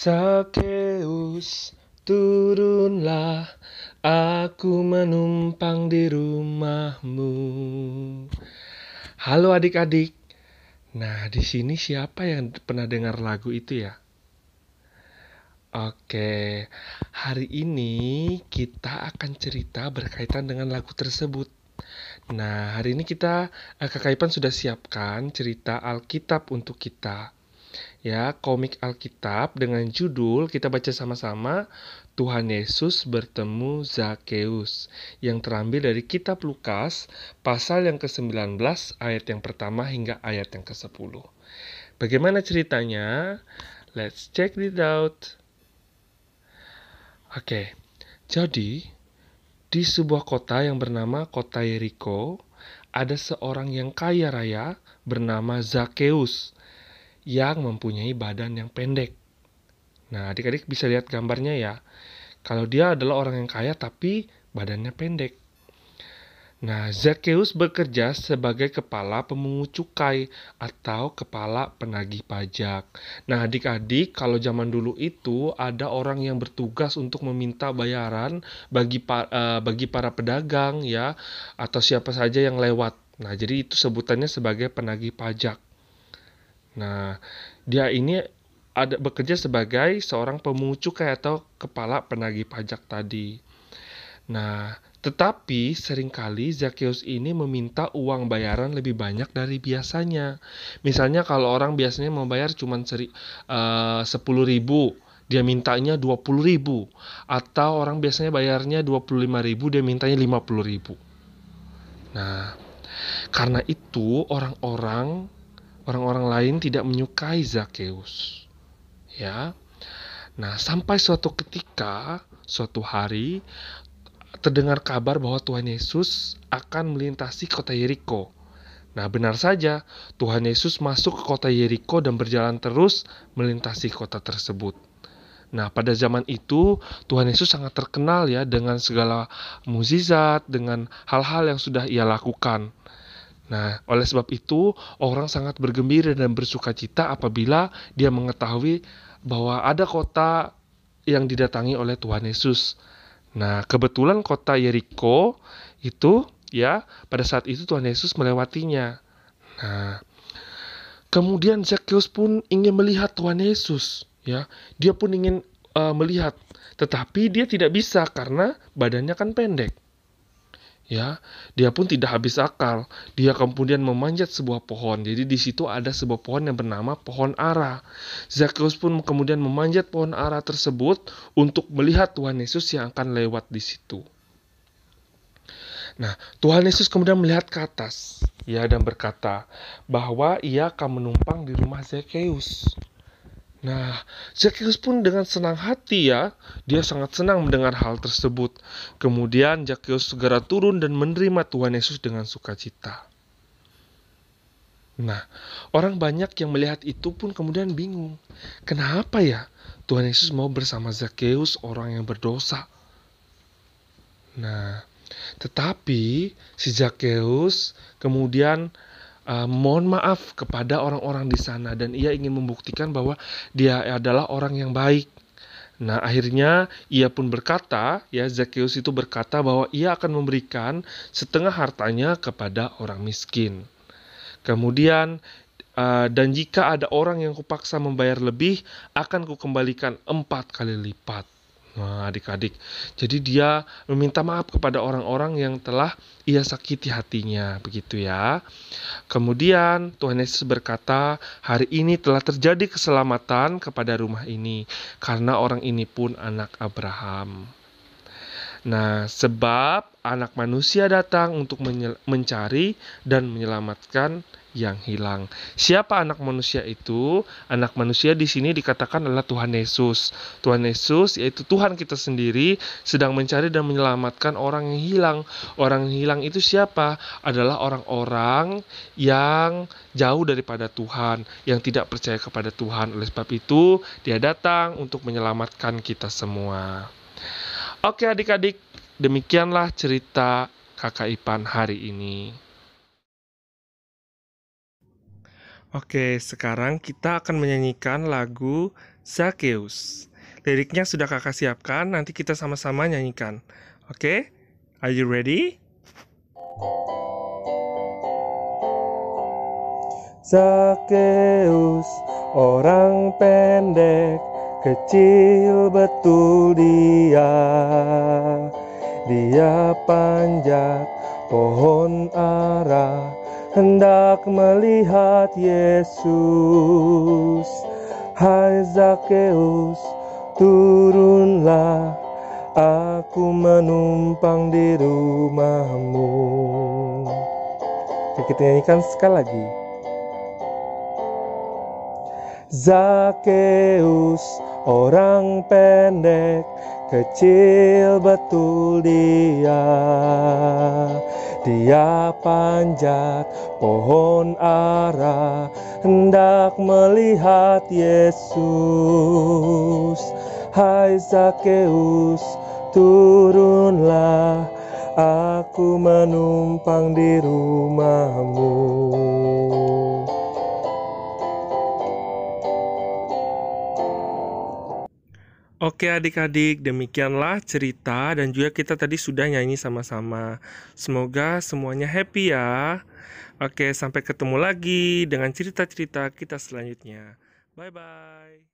Sakeus, turunlah, aku menumpang di rumahmu. Halo adik-adik. Nah, di sini siapa yang pernah dengar lagu itu ya? Oke, hari ini kita akan cerita berkaitan dengan lagu tersebut. Nah, hari ini kita, eh, Kakak Ipan sudah siapkan cerita Alkitab untuk kita ya komik Alkitab dengan judul kita baca sama-sama Tuhan Yesus bertemu Zakeus yang terambil dari kitab Lukas pasal yang ke-19 ayat yang pertama hingga ayat yang ke-10. Bagaimana ceritanya? Let's check it out. Oke. Jadi di sebuah kota yang bernama kota Yeriko ada seorang yang kaya raya bernama Zakeus yang mempunyai badan yang pendek. Nah, adik-adik bisa lihat gambarnya ya. Kalau dia adalah orang yang kaya tapi badannya pendek. Nah, Zacchaeus bekerja sebagai kepala pemungut cukai atau kepala penagih pajak. Nah, adik-adik, kalau zaman dulu itu ada orang yang bertugas untuk meminta bayaran bagi uh, bagi para pedagang ya atau siapa saja yang lewat. Nah, jadi itu sebutannya sebagai penagih pajak. Nah, dia ini ada bekerja sebagai seorang pemungut cukai atau kepala penagih pajak tadi. Nah, tetapi sering kali Zacchaeus ini meminta uang bayaran lebih banyak dari biasanya. Misalnya kalau orang biasanya mau bayar cuma eh, sepuluh ribu, dia mintanya dua puluh ribu. Atau orang biasanya bayarnya dua puluh lima ribu, dia mintanya lima puluh ribu. Nah, karena itu orang-orang orang-orang lain tidak menyukai Zakheus. Ya. Nah, sampai suatu ketika, suatu hari terdengar kabar bahwa Tuhan Yesus akan melintasi kota Yeriko. Nah, benar saja, Tuhan Yesus masuk ke kota Yeriko dan berjalan terus melintasi kota tersebut. Nah, pada zaman itu Tuhan Yesus sangat terkenal ya dengan segala mukjizat, dengan hal-hal yang sudah ia lakukan. Nah, oleh sebab itu, orang sangat bergembira dan bersuka cita apabila dia mengetahui bahwa ada kota yang didatangi oleh Tuhan Yesus. Nah, kebetulan kota Yeriko itu ya, pada saat itu Tuhan Yesus melewatinya. Nah, kemudian Zakheus pun ingin melihat Tuhan Yesus, ya. Dia pun ingin uh, melihat, tetapi dia tidak bisa karena badannya kan pendek ya dia pun tidak habis akal. Dia kemudian memanjat sebuah pohon. Jadi di situ ada sebuah pohon yang bernama pohon ara. Zakheus pun kemudian memanjat pohon ara tersebut untuk melihat Tuhan Yesus yang akan lewat di situ. Nah, Tuhan Yesus kemudian melihat ke atas, ya, dan berkata bahwa ia akan menumpang di rumah Zakheus. Nah, Zacchaeus pun dengan senang hati ya, dia sangat senang mendengar hal tersebut. Kemudian Zacchaeus segera turun dan menerima Tuhan Yesus dengan sukacita. Nah, orang banyak yang melihat itu pun kemudian bingung. Kenapa ya Tuhan Yesus mau bersama Zacchaeus orang yang berdosa? Nah, tetapi si Zacchaeus kemudian uh, mohon maaf kepada orang-orang di sana dan ia ingin membuktikan bahwa dia adalah orang yang baik. Nah, akhirnya ia pun berkata, ya Zakheus itu berkata bahwa ia akan memberikan setengah hartanya kepada orang miskin. Kemudian uh, dan jika ada orang yang kupaksa membayar lebih, akan kukembalikan empat kali lipat. Adik-adik. Jadi dia meminta maaf kepada orang-orang yang telah ia sakiti hatinya, begitu ya. Kemudian Tuhan Yesus berkata, "Hari ini telah terjadi keselamatan kepada rumah ini karena orang ini pun anak Abraham." Nah, sebab anak manusia datang untuk mencari dan menyelamatkan yang hilang. Siapa anak manusia itu? Anak manusia di sini dikatakan adalah Tuhan Yesus. Tuhan Yesus yaitu Tuhan kita sendiri sedang mencari dan menyelamatkan orang yang hilang. Orang yang hilang itu siapa? Adalah orang-orang yang jauh daripada Tuhan, yang tidak percaya kepada Tuhan. Oleh sebab itu, dia datang untuk menyelamatkan kita semua. Oke adik-adik, demikianlah cerita Kakak Ipan hari ini. Oke, sekarang kita akan menyanyikan lagu Zacchaeus. Liriknya sudah kakak siapkan, nanti kita sama-sama nyanyikan. Oke, are you ready? Zacchaeus, orang pendek, kecil betul dia. Dia panjat pohon ara, hendak melihat Yesus. Hai Zacchaeus, turunlah, aku menumpang di rumahmu. Kita nyanyikan sekali lagi. Zacchaeus, orang pendek, kecil betul dia. Dia panjat pohon ara, hendak melihat Yesus. Hai Zacchaeus, turunlah, aku menumpang di rumahmu. Oke adik-adik, demikianlah cerita dan juga kita tadi sudah nyanyi sama-sama. Semoga semuanya happy ya. Oke, sampai ketemu lagi dengan cerita-cerita kita selanjutnya. Bye-bye.